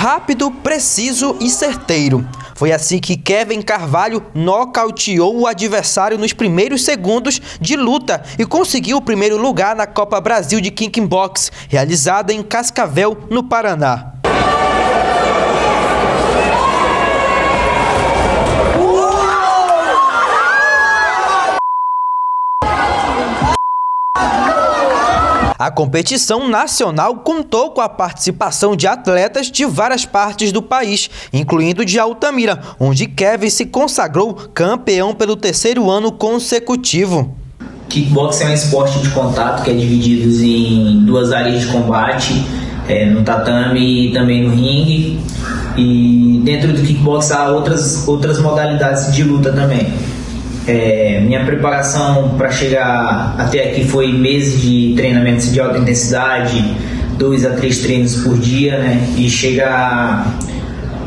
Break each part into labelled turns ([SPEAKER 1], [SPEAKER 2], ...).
[SPEAKER 1] Rápido, preciso e certeiro. Foi assim que Kevin Carvalho nocauteou o adversário nos primeiros segundos de luta e conseguiu o primeiro lugar na Copa Brasil de Kickbox, realizada em Cascavel, no Paraná. A competição nacional contou com a participação de atletas de várias partes do país, incluindo de Altamira, onde Kevin se consagrou campeão pelo terceiro ano consecutivo.
[SPEAKER 2] Kickboxing é um esporte de contato que é dividido em duas áreas de combate, é, no tatame e também no ringue. E dentro do kickbox há outras, outras modalidades de luta também. É, minha preparação para chegar até aqui foi meses de treinamentos de alta intensidade, dois a três treinos por dia, né? E chegar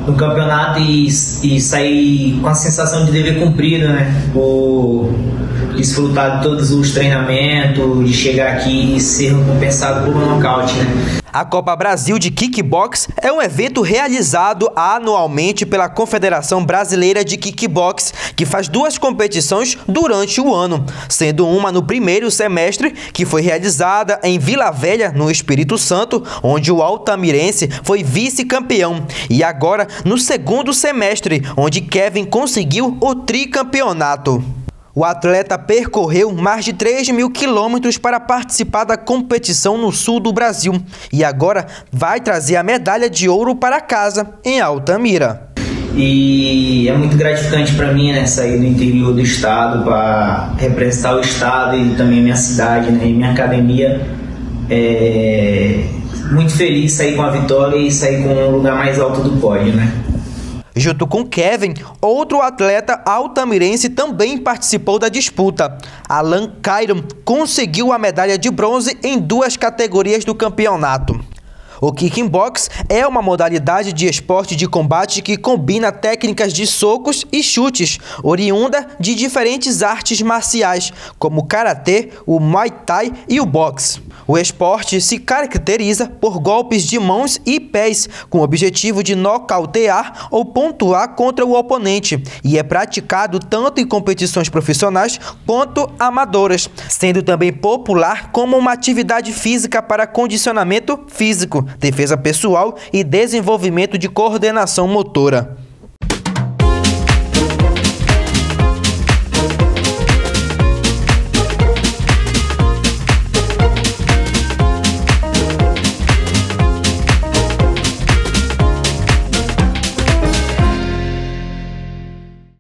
[SPEAKER 2] no campeonato e, e sair com a sensação de dever cumprido, né? Por desfrutar de todos os treinamentos, de chegar aqui e ser recompensado por um nocaute, né?
[SPEAKER 1] A Copa Brasil de Kickbox é um evento realizado anualmente pela Confederação Brasileira de Kickbox, que faz duas competições durante o ano, sendo uma no primeiro semestre, que foi realizada em Vila Velha, no Espírito Santo, onde o Altamirense foi vice-campeão, e agora no segundo semestre, onde Kevin conseguiu o tricampeonato. O atleta percorreu mais de 3 mil quilômetros para participar da competição no sul do Brasil e agora vai trazer a medalha de ouro para casa, em Altamira.
[SPEAKER 2] E é muito gratificante para mim né, sair do interior do estado para representar o estado e também a minha cidade né, e minha academia. É muito feliz sair com a vitória e sair com um lugar mais alto do pódio, né?
[SPEAKER 1] Junto com Kevin, outro atleta altamirense também participou da disputa. Alan Cairon conseguiu a medalha de bronze em duas categorias do campeonato. O kickbox é uma modalidade de esporte de combate que combina técnicas de socos e chutes, oriunda de diferentes artes marciais, como o karatê, o muay thai e o boxe. O esporte se caracteriza por golpes de mãos e pés, com o objetivo de nocautear ou pontuar contra o oponente, e é praticado tanto em competições profissionais quanto amadoras, sendo também popular como uma atividade física para condicionamento físico, defesa pessoal e desenvolvimento de coordenação motora.